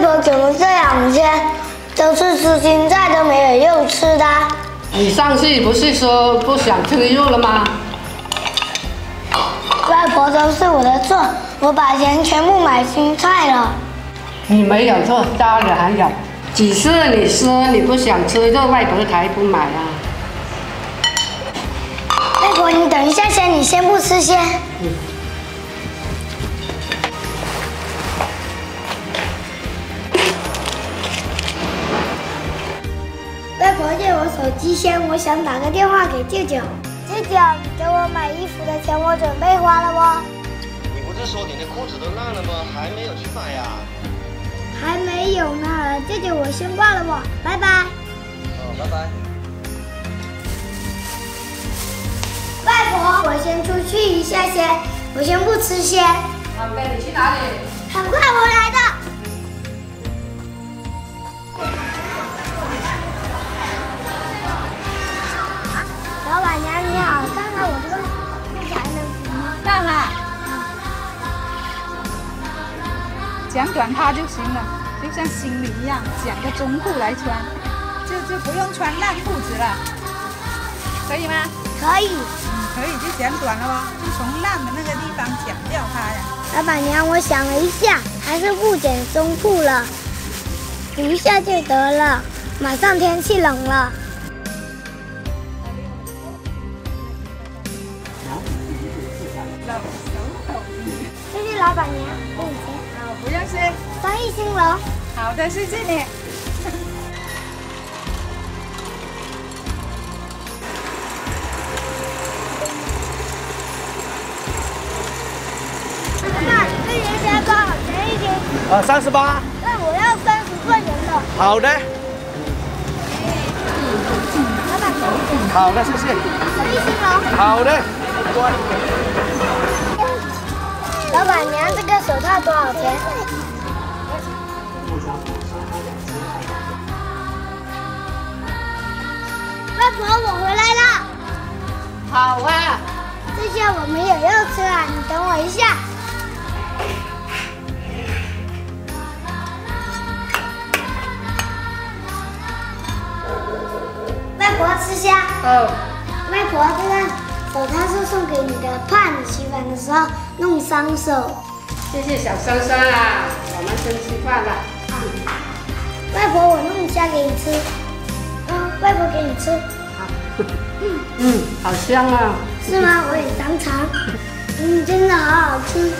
婆怎么这两天都是吃青菜都没有肉吃的？你上次不是说不想吃肉了吗？外婆都是我的错，我把钱全部买青菜了。你没有错，家里还有。只是你说你不想吃肉，外婆才不买啊。外婆，你等一下先，你先不吃先。外婆借我手机先，我想打个电话给舅舅。舅舅，你给我买衣服的钱我准备花了不？你不是说你的裤子都烂了吗？还没有去买呀？还没有呢，舅舅我先挂了不，拜拜。哦，拜拜。外婆，我先出去一下先，我先不吃先。宝贝，你去哪里？剪短它就行了，就像新里一样，剪个中裤来穿，就就不用穿烂裤子了，可以吗？可以。嗯，可以就剪短了哦，就从烂的那个地方剪掉它呀。老板娘，我想了一下，还是不剪中裤了，一下就得了。马上天气冷了。谢谢老板娘，不用谢。生意兴隆。好的，谢谢你。那这元虾多少钱一斤？呃，三十八。那我要三十块钱的。好的。老板，好的，谢谢。生意兴隆。好的。老板娘，这个手套多少钱？外婆，我回来了。好啊。这下我们有肉吃了，你等我一下。外婆吃虾。哦，外婆，这个手套是送给你的，怕你洗碗的时候弄伤手。谢谢小珊珊啊，我们先吃饭了。外婆，我弄虾给你吃。嗯，外婆给你吃。嗯，好香啊。是吗？我也尝尝。嗯，真的好好吃。